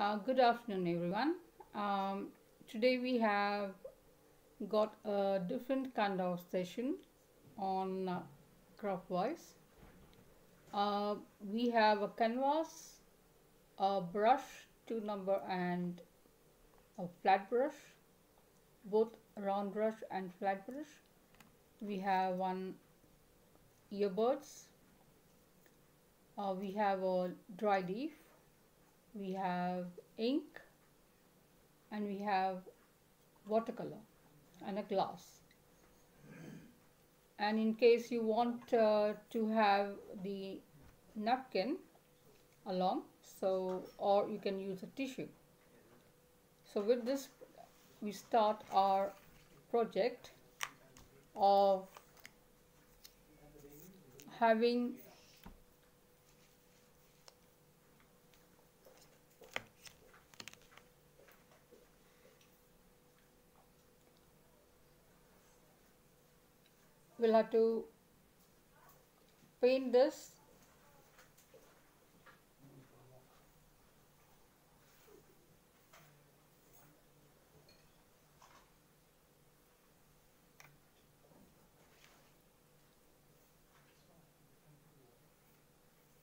Uh, good afternoon, everyone. Um, today we have got a different kind of session on uh, Craftwise. Uh, we have a canvas, a brush, two number, and a flat brush, both round brush and flat brush. We have one earbuds. Uh, we have a dry leaf we have ink and we have watercolor and a glass. And in case you want uh, to have the napkin along so or you can use a tissue. So with this we start our project of having we'll have to paint this.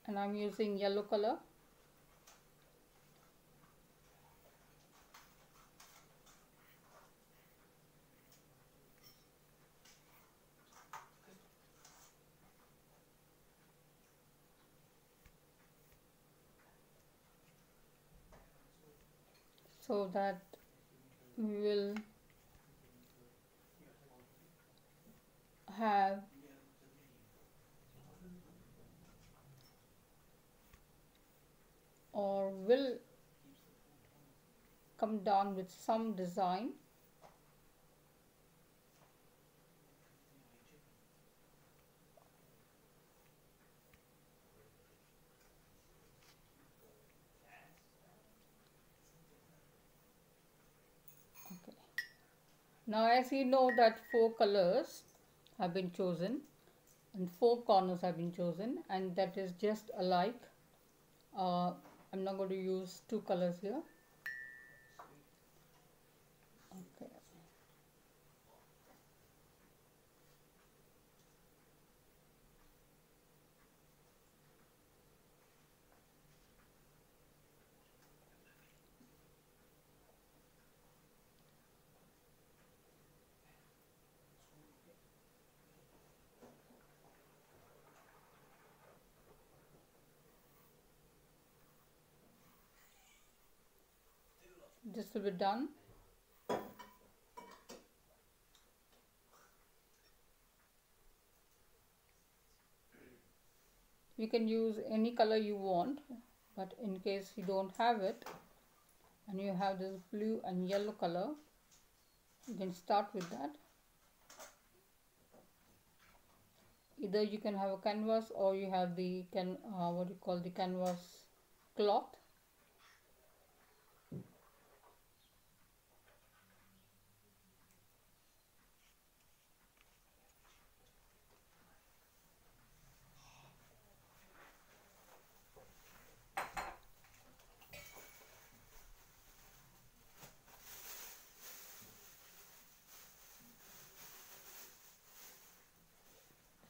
And I'm using yellow color so that we will have or will come down with some design now as you know that four colors have been chosen and four corners have been chosen and that is just alike uh, I'm not going to use two colors here this will be done. You can use any color you want but in case you don't have it and you have this blue and yellow color you can start with that. Either you can have a canvas or you have the can uh, what you call the canvas cloth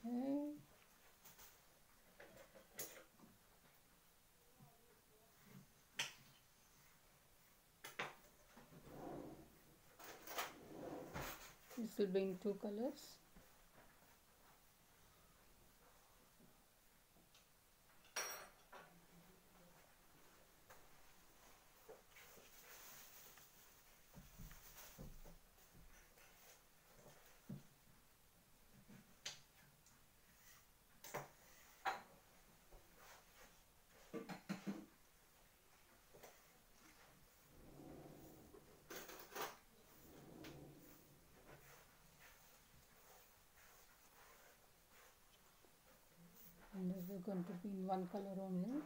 Okay. This will be in two colors. and this going to be in one color only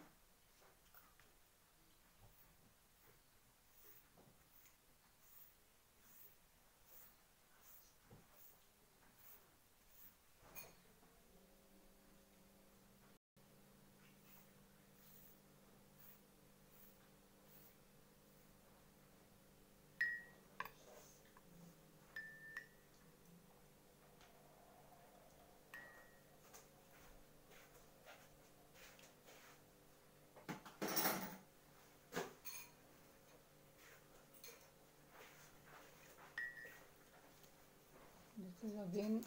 is again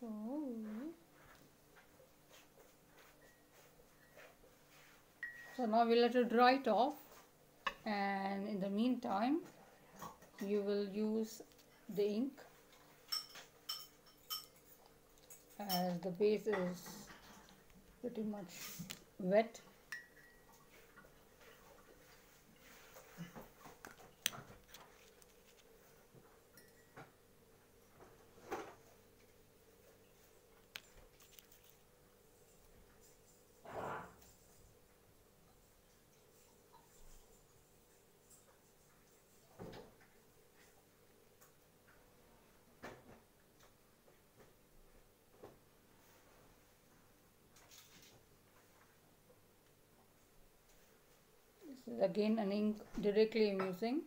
so we so now we'll let it dry it off and in the meantime you will use the ink as the base is pretty much wet again an ink directly I'm using.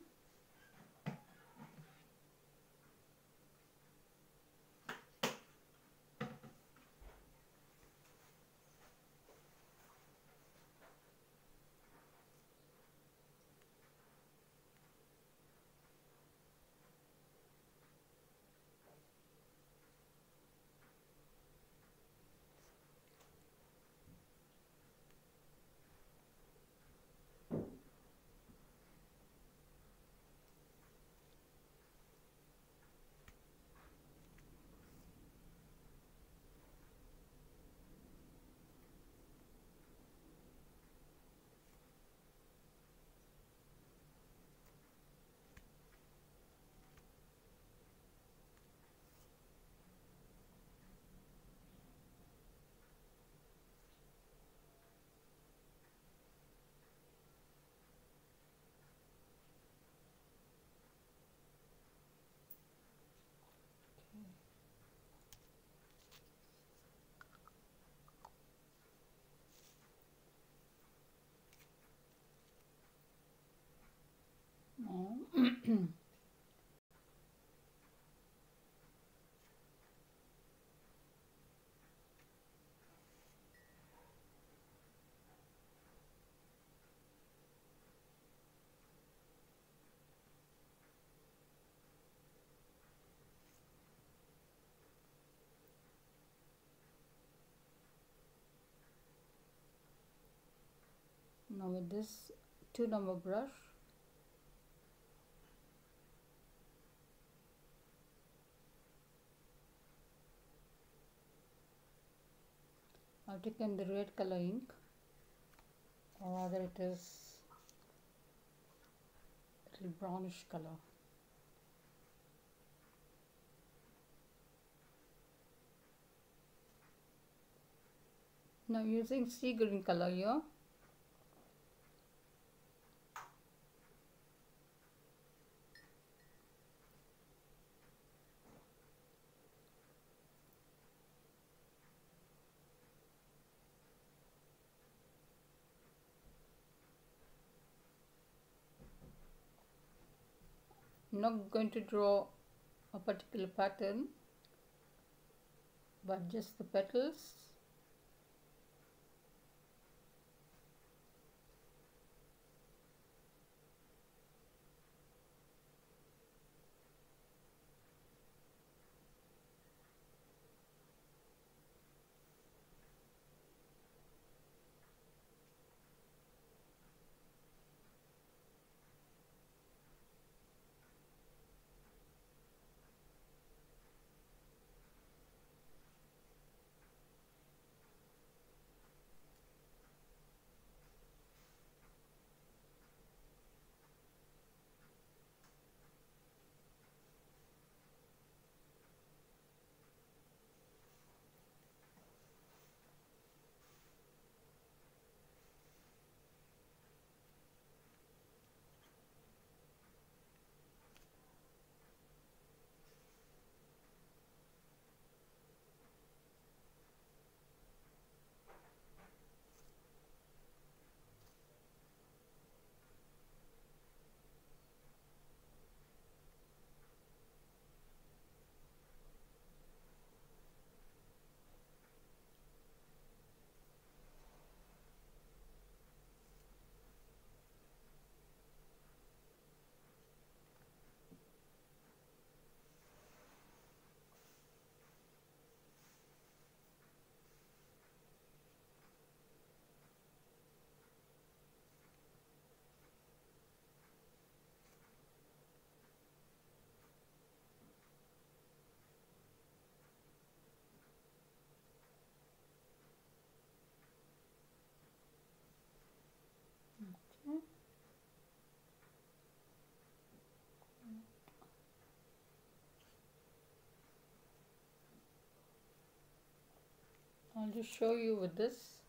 Now with this two number brush. I've taken the red color ink. Or rather it is a little brownish color. Now using sea green color here not going to draw a particular pattern but just the petals I'll show you with this.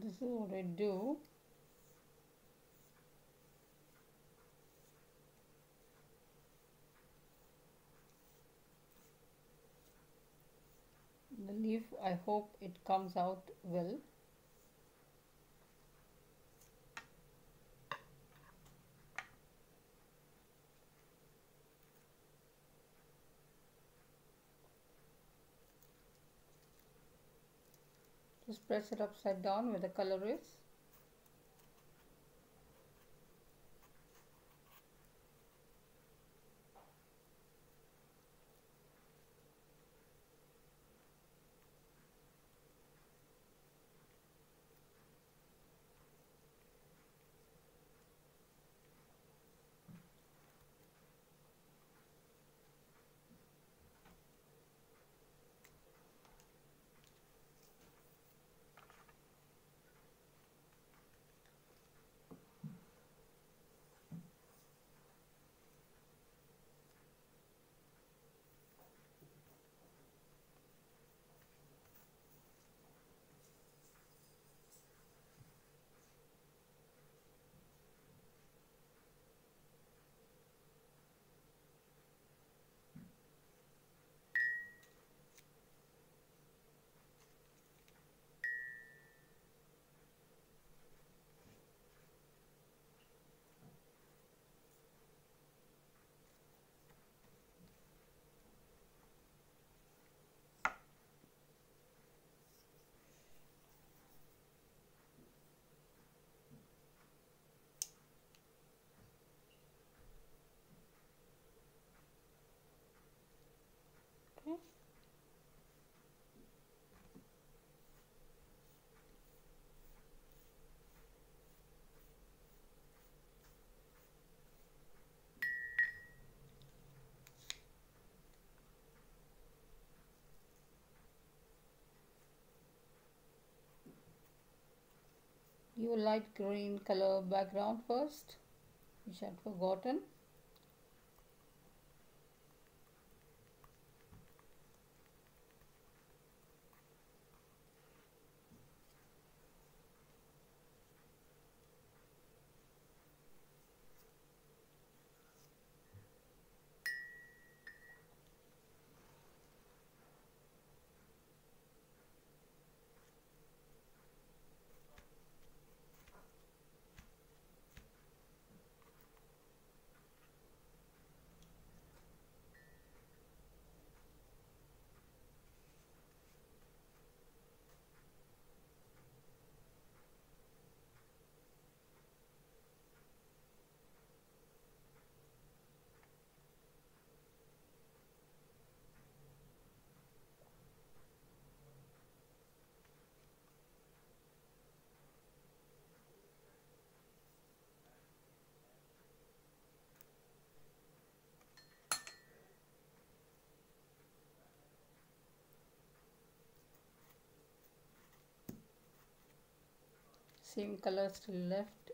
This is what I do. The leaf, I hope it comes out well. Just press it upside down where the color is. You light green color background first, which I'd forgotten. Same color still left.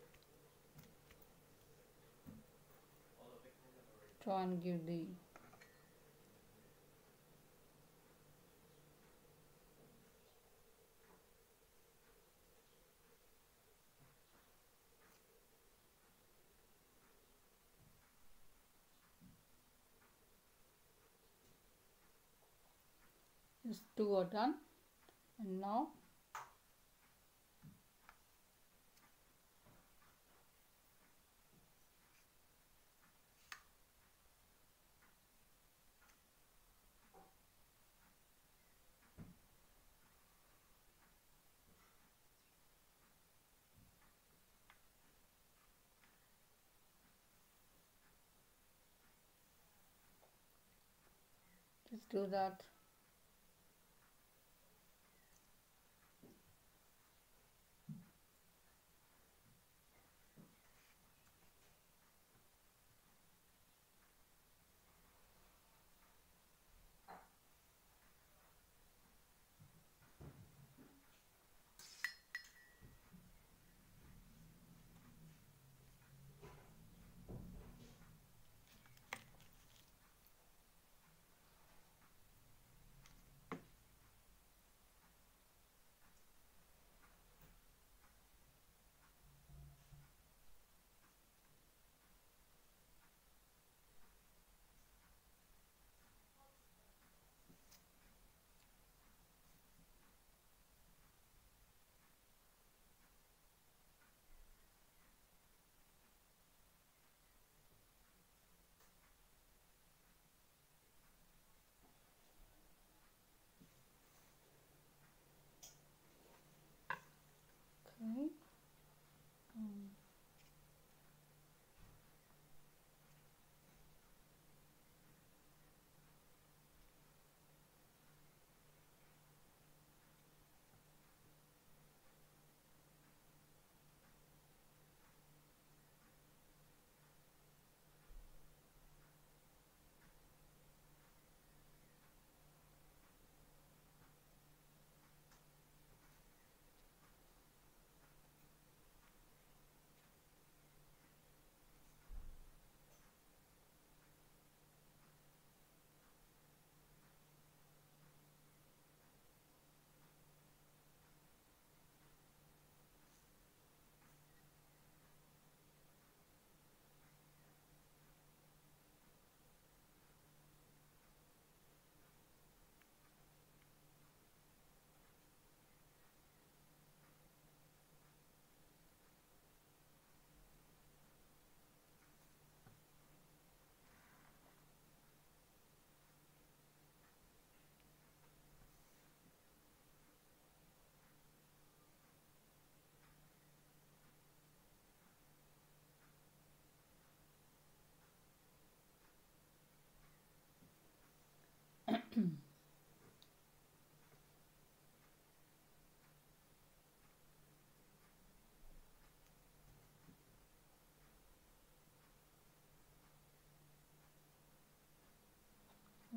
Try and give the These two are done and now let's do that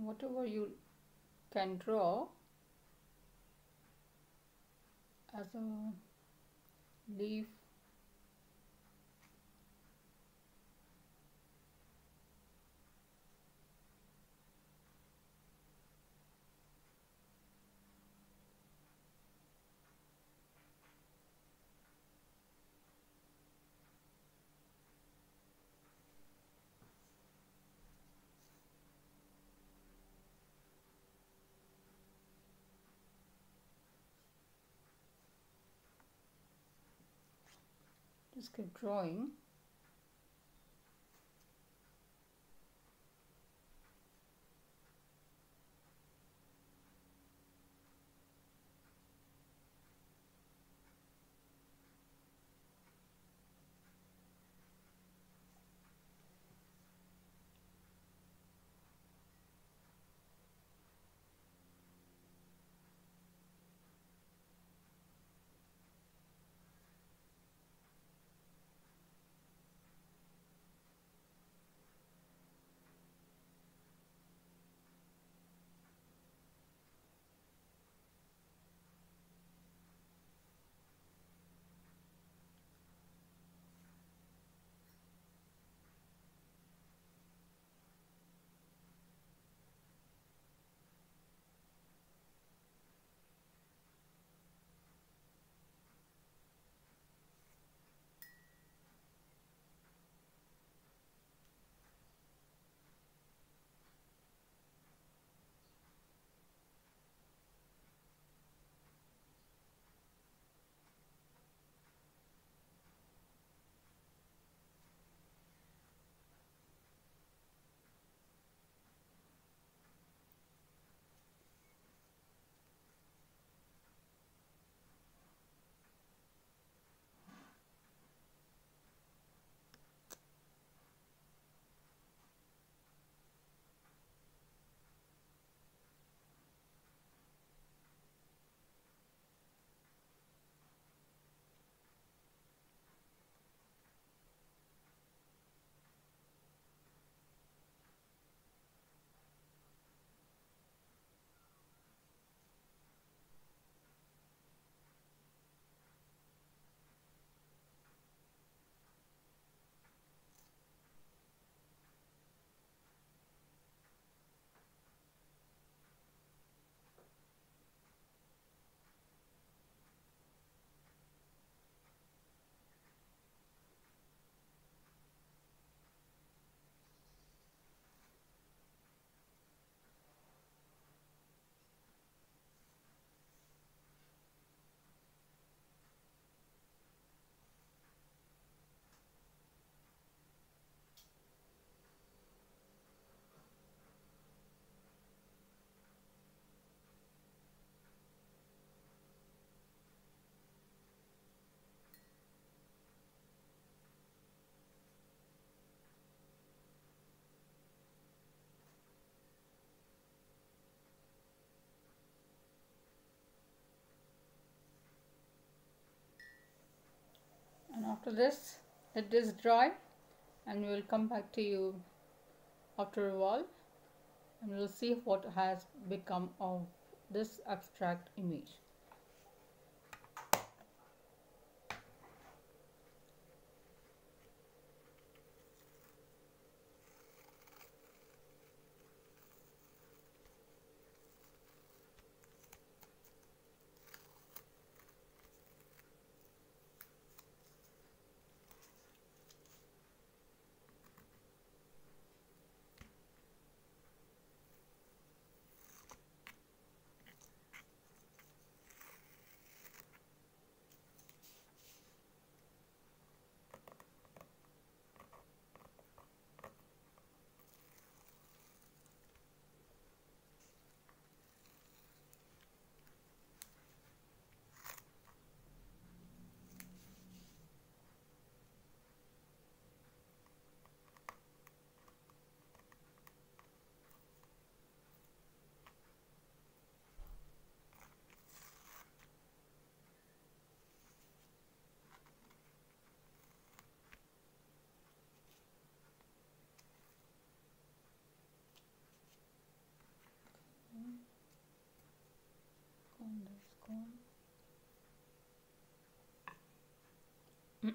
whatever you can draw as a leaf keep drawing after this let this dry and we will come back to you after a while and we'll see what has become of this abstract image now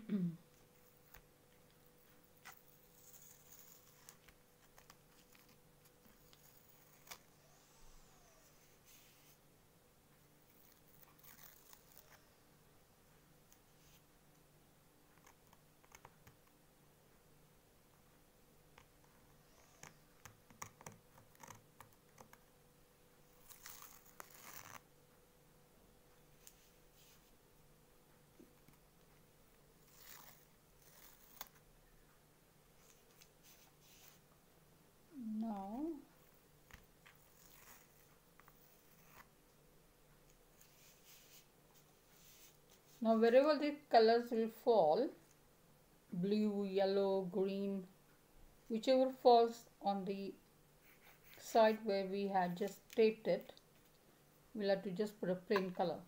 now wherever the colors will fall blue yellow green whichever falls on the side where we had just taped it we'll have to just put a plain color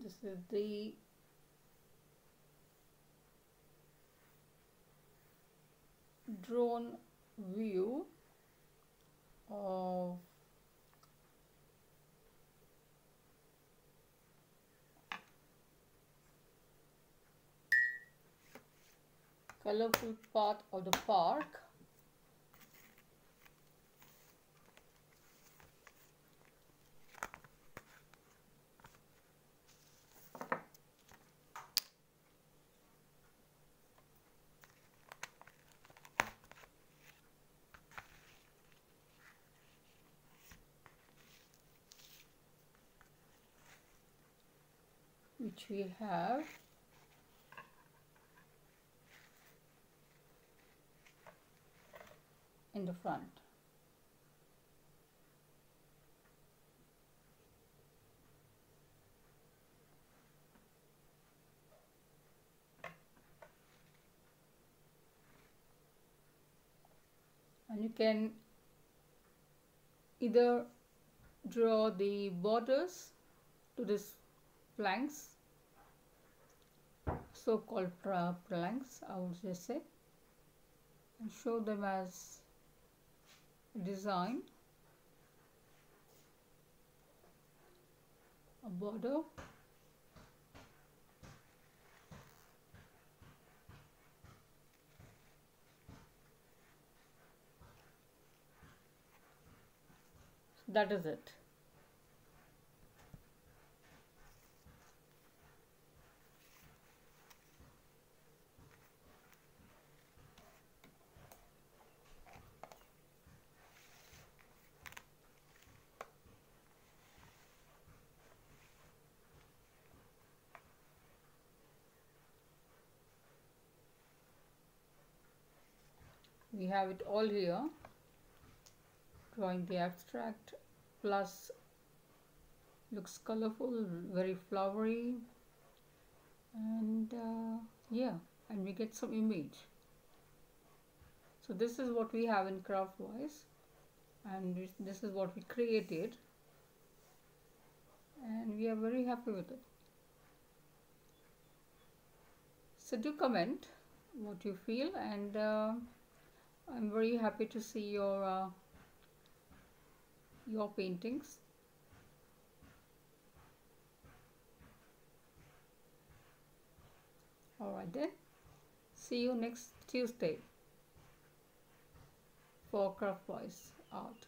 this is the drone view of colorful part of the park which we have in the front. And you can either draw the borders to this planks so-called planks I would just say and show them as design. A border. That is it we have it all here. Drawing the abstract plus looks colorful very flowery and uh, yeah and we get some image. So this is what we have in craftwise and this is what we created and we are very happy with it. So do comment what you feel and uh, I'm very happy to see your uh, your paintings. Alright then. See you next Tuesday for Craftwise art